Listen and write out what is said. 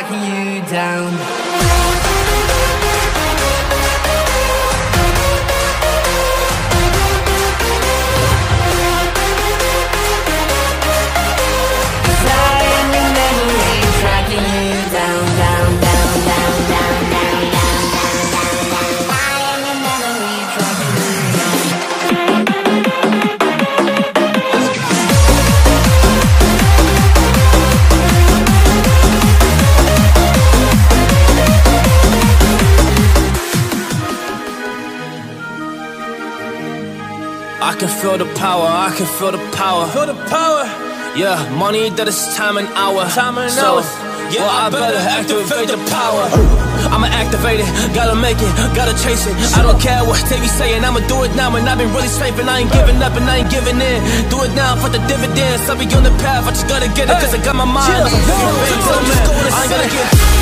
dragging you down. I can feel the power, I can feel the power. Feel the power. Yeah, money that is time and hour. Time and so, hour. Yeah, well, I, I better, better activate, activate the power. I'ma activate it, gotta make it, gotta chase it. I don't care what they be saying, I'ma do it now. And I've been really saving, I ain't giving up and I ain't giving in. Do it now for the dividends. I'll be on the path, I just gotta get it, cause I got my mind. I'm, I'm, I'm, I'm, I'm,